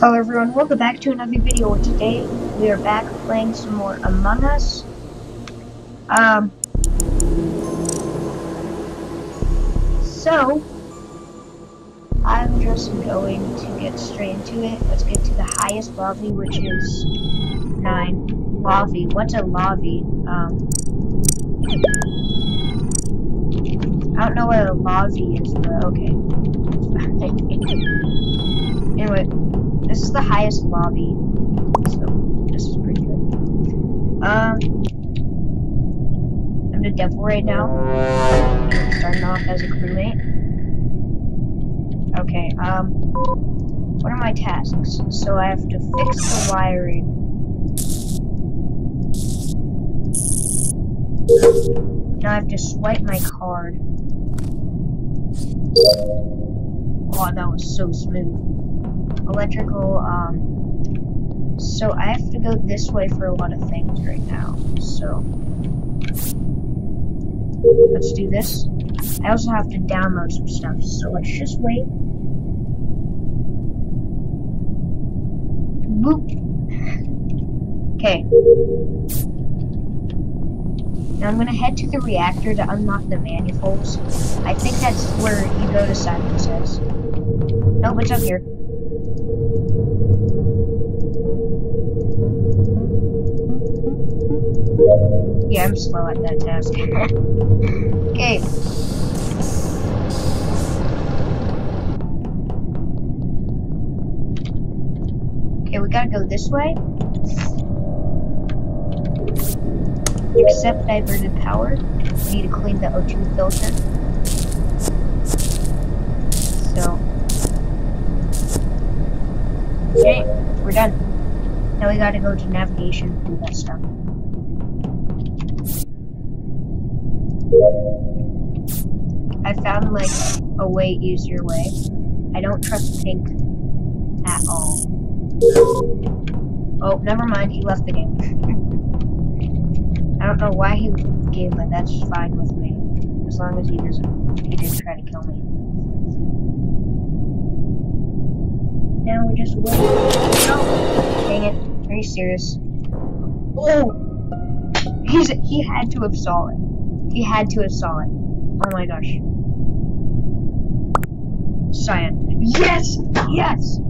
Hello everyone, welcome back to another video. Today we are back playing some more Among Us. Um, so I'm just going to get straight into it. Let's get to the highest lobby, which is nine. Lobby. What's a lobby? Um, I don't know what a lobby is, but okay. anyway, this is the highest lobby, so this is pretty good. Um, I'm the devil right now. Starting off as a crewmate. Okay, um, what are my tasks? So I have to fix the wiring. Now I have to swipe my card. Oh, that was so smooth. Electrical, um, so I have to go this way for a lot of things right now, so. Let's do this. I also have to download some stuff, so let's just wait. Boop. Okay. Now I'm gonna head to the reactor to unlock the manifolds. I think that's where you go to Simon Says. Nope, it's up here. Yeah, I'm slow at that task. okay. Okay, we gotta go this way. Accept diverted power. We need to clean the O2 filter. So. Okay, we're done. Now we gotta go to navigation and do that stuff. I found like a way easier way. I don't trust Pink at all. Oh, never mind, he left the game. I don't know why he left the game, but that's fine with me. As long as he doesn't he didn't try to kill me. Now we just wait. No! Oh, dang it. Are you serious? Oh! He's he had to have saw it. He had to have saw it. Oh my gosh. Cyan. Yes! Yes!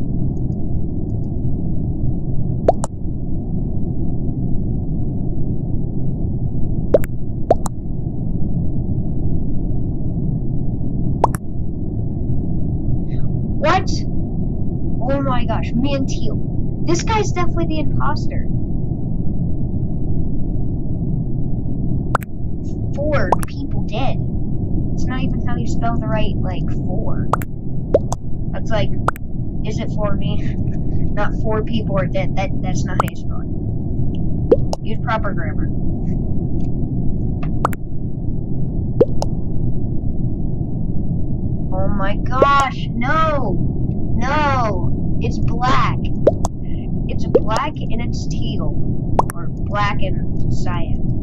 What? Oh my gosh, me and Teal. This guy's definitely the imposter. Four people dead. It's not even how you spell the right, like, four. That's like, is it for me? not four people are dead. That That's not how you spell it. Use proper grammar. Oh my gosh, no! No! It's black. It's black and it's teal. Or black and cyan.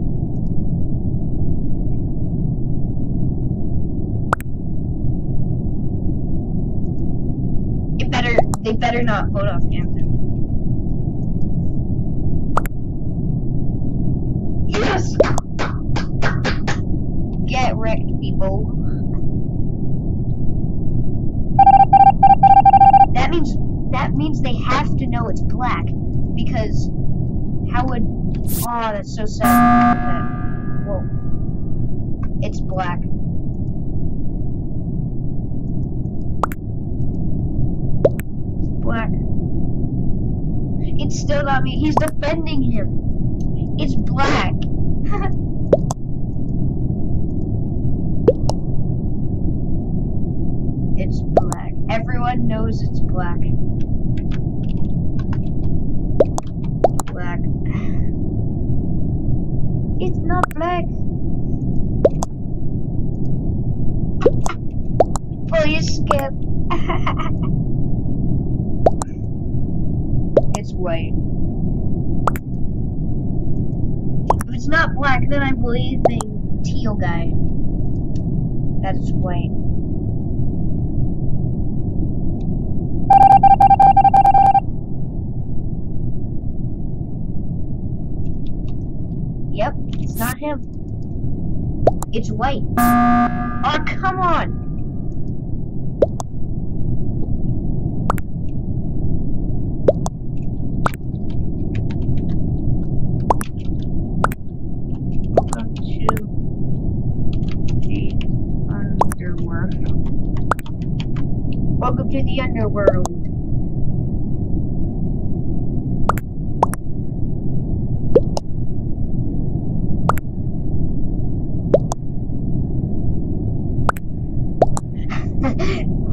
It better, they better not vote off Anthony. Yes! Get wrecked, people. That means that means they have to know it's black because how would oh that's so sad. That, whoa. It's black. It's black. It's still not me. He's defending him. It's black. it's black. Everyone knows it's black. Black. It's not black. Oh, Please skip. this way. If it's not black, then I'm believing teal guy. That's white. Yep, it's not him. It's white. Oh, come on!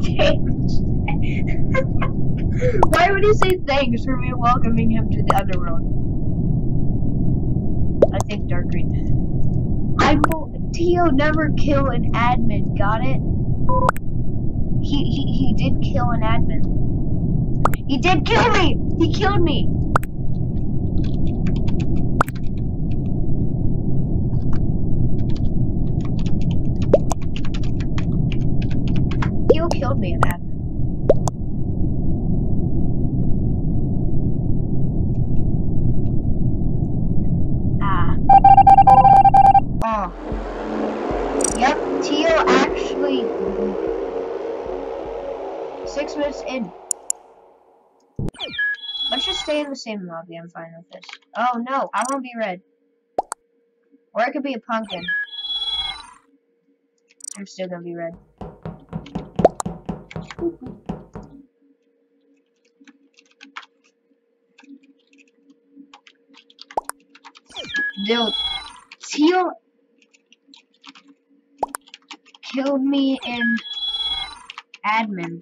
Thanks. Why would he say thanks for me welcoming him to the underworld? I think dark green. I will. Tio never kill an admin. Got it? He he he did kill an admin. He did kill me. He killed me. Tio killed me an admin. Ah. Oh. Yep, Tio actually. Six minutes in. Let's just stay in the same lobby. I'm fine with this. Oh no, I want to be red. Or it could be a pumpkin. I'm still gonna be red. Dude, Teal killed me in admin.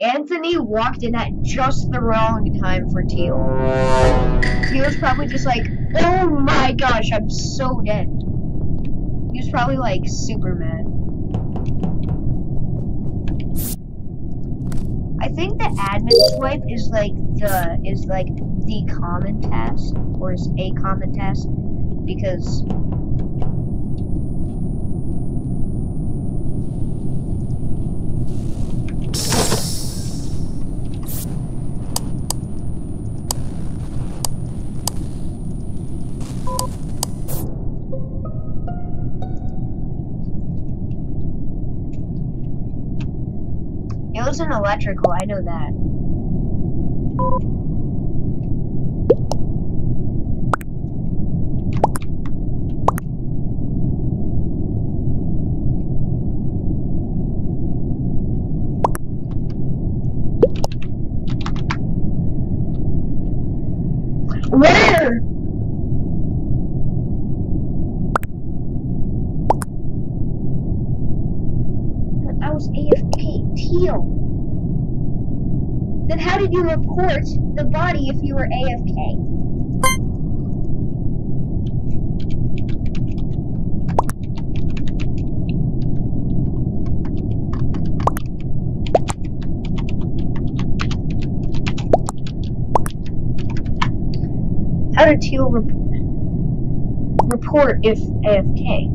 Anthony walked in at just the wrong time for Teal. He was probably just like, oh my gosh, I'm so dead. He was probably like super mad. I think the admin swipe is like the is like the common task or is a common task because electrical, I know that. Where? I was AFK. Teal. Then how did you report the body if you were AFK? How did Teal rep- report if AFK?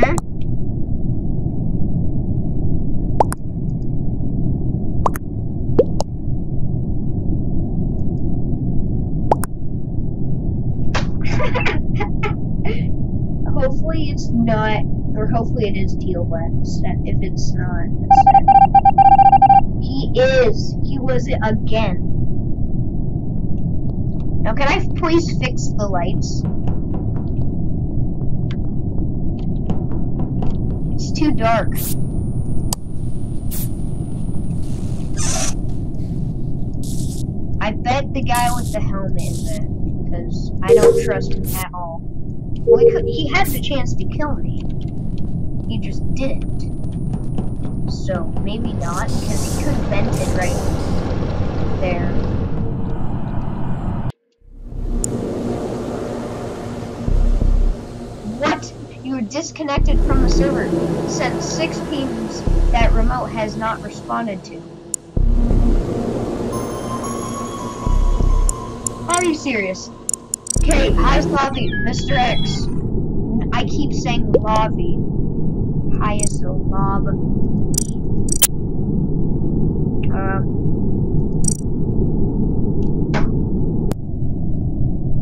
Huh? hopefully it's not, or hopefully it is teal. If it's not. He is. He was it again. Now, can I please fix the lights? It's too dark. I bet the guy with the helmet is it, because I don't trust him at all. Well, he, could, he had the chance to kill me. He just didn't. So, maybe not, because he could have vented right there. What? You were disconnected from the server. Sent six pings that remote has not responded to. Are you serious? Okay, how's Lavi? Mr. X. I keep saying Lavi. Highest mob. Um.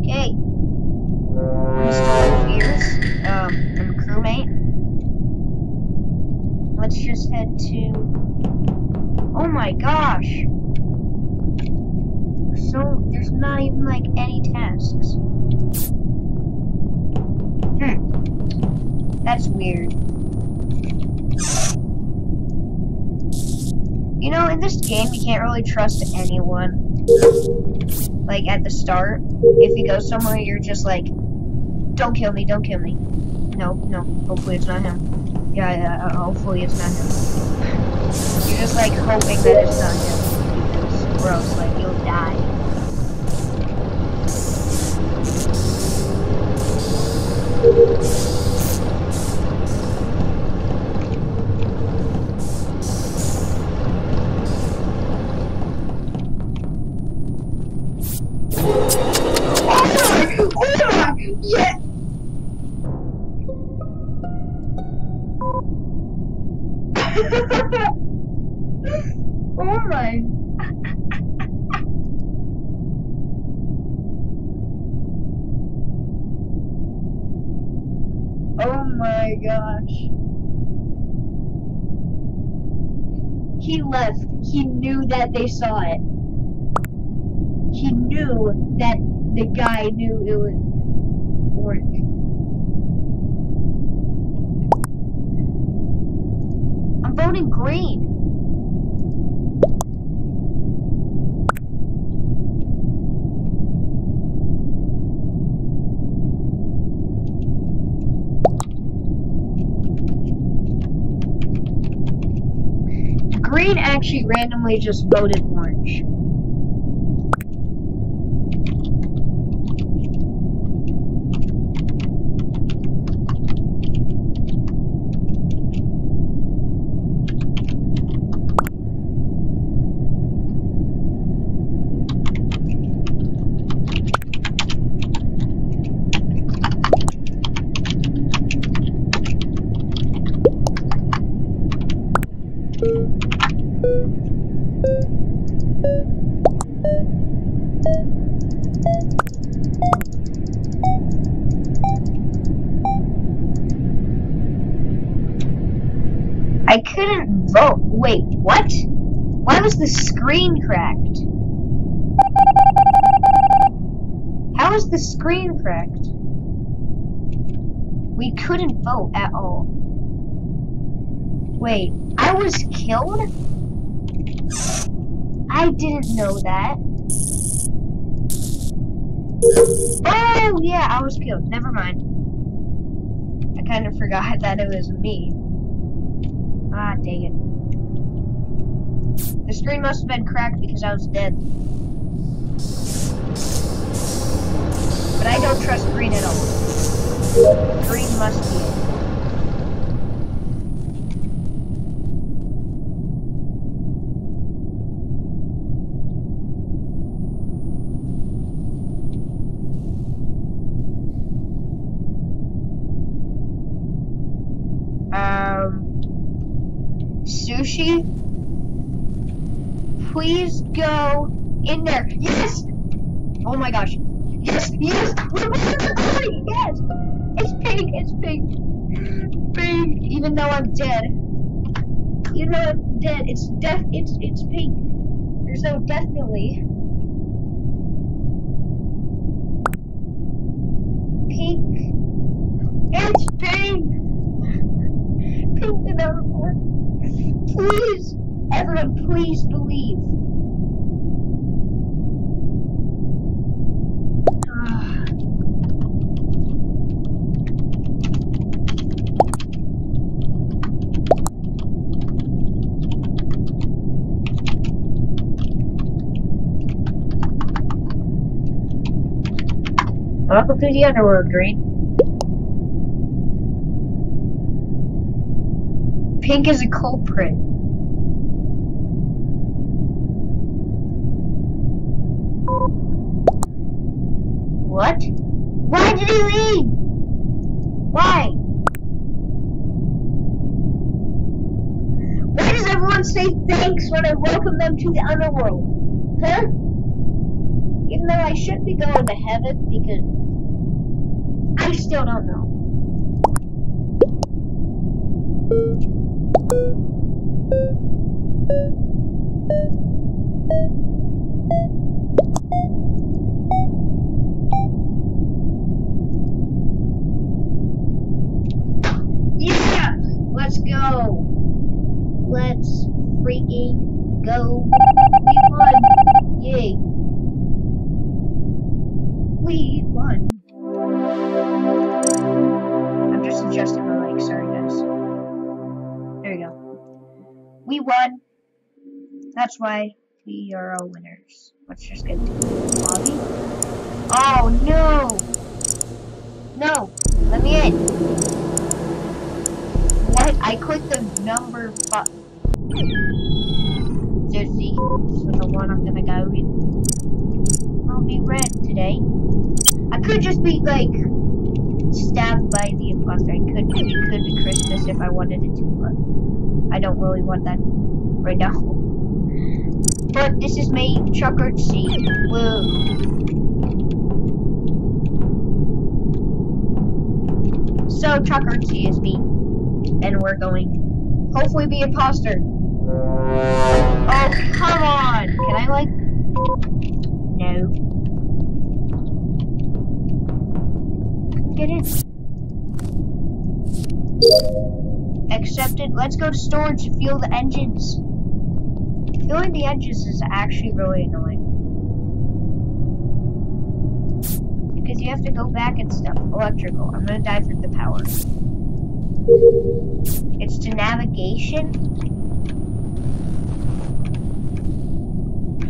Okay. Mr. Fierce. Um, I'm a crewmate. Let's just head to. Oh my gosh. So there's not even like any tasks. Hmm. That's weird. Know, in this game, you can't really trust anyone. Like, at the start, if you go somewhere, you're just like, don't kill me, don't kill me. No, no, hopefully it's not him. Yeah, yeah, uh, hopefully it's not him. You're just like hoping that it's not him. Because, else, like, you'll die. Oh oh my! oh my gosh. He left. He knew that they saw it. He knew that the guy knew it was orange. Green. Green actually randomly just voted orange. I couldn't vote. Wait, what? Why was the screen cracked? How was the screen cracked? We couldn't vote at all. Wait, I was killed? I didn't know that. Oh, yeah, I was killed. Never mind. I kind of forgot that it was me. Ah, dang it. The screen must have been cracked because I was dead. But I don't trust green at all. Green must be. Um, sushi? Please go in there. Yes! Oh my gosh. Yes, yes! Yes! It's pink, it's pink. Pink, even though I'm dead. Even though I'm dead, it's def it's it's pink. There's no definitely. Pink. It's pink! Pink than ever before. Please, please believe. Welcome to the underworld, Green. Pink is a culprit. What? Why did he leave? Why? Why does everyone say thanks when I welcome them to the underworld? Huh? Even though I should be going to heaven because I still don't know. Yeah! Let's go! Let's freaking go. We won! Yay! We won. I'm just adjusting my mic, sorry guys. There we go. We won. That's why we are all winners. Let's just get to the lobby. Oh no! No! Let me in! What? I clicked the number five. Jersey. This is the one I'm gonna go in. I'll be red today. I could just be like stabbed by the imposter. I could be, it could be Christmas if I wanted it to, but I don't really want that right now. But this is me, Chuckard C. So Chuckard C is me. And we're going hopefully be imposter. Oh come on! Can I like No. Get it. Accepted. Let's go to storage to fuel the engines. Fueling the engines is actually really annoying. Because you have to go back and stuff. Electrical. I'm gonna die for the power. It's to navigation.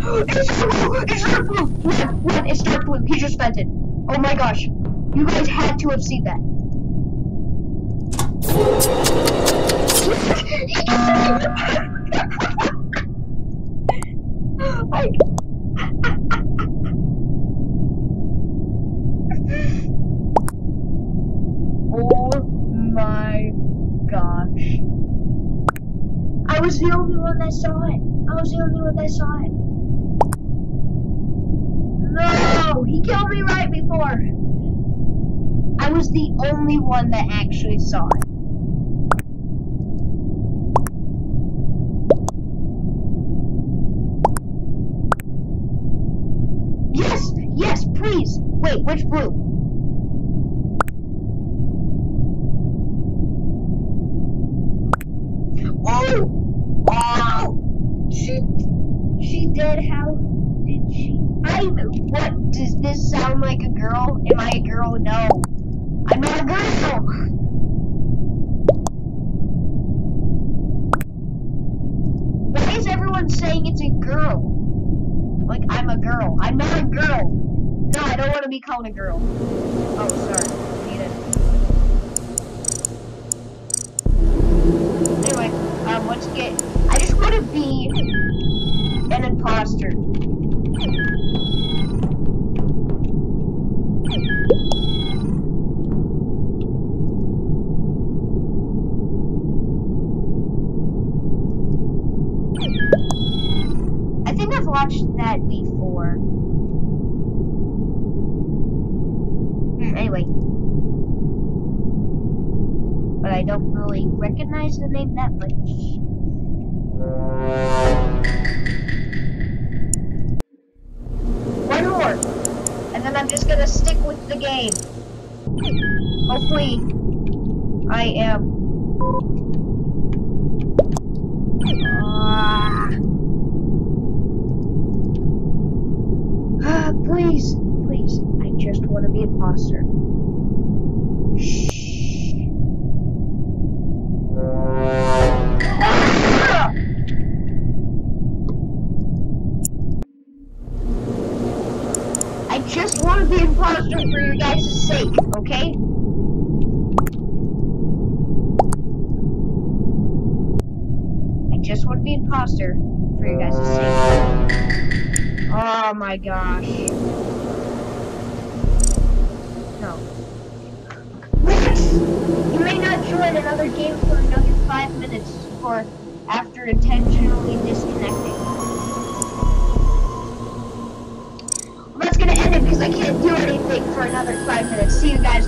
it's dark blue! It's dark blue! Run! Run! It's dark blue! He just vented. Oh my gosh. You guys had to have seen that. like, oh my gosh. I was the only one that saw it. I was the it. No! He killed me right before. I was the only one that actually saw it. Yes! Yes, please! Wait, which blue? Oh! Oh! She did how did she? I, what, does this sound like a girl? Am I a girl? No. I'm not a girl! Why is everyone saying it's a girl? Like I'm a girl. I'm not a girl. No, I don't want to be called a girl. Oh, sorry. Need. Anyway, um, let's get. I just want to be an imposter. I think I've watched that before. Hmm, anyway. But I don't really recognize the name that much. The game. Hopefully, I am. Ah. Please, please. I just want to be imposter. Shh. Just want to be imposter for your guys' sake, okay? I just want to be imposter for your guys' sake. Oh my gosh. No. You may not join another game for another five minutes for after intentionally disconnecting. Because I can't do anything for another five minutes. See you guys later.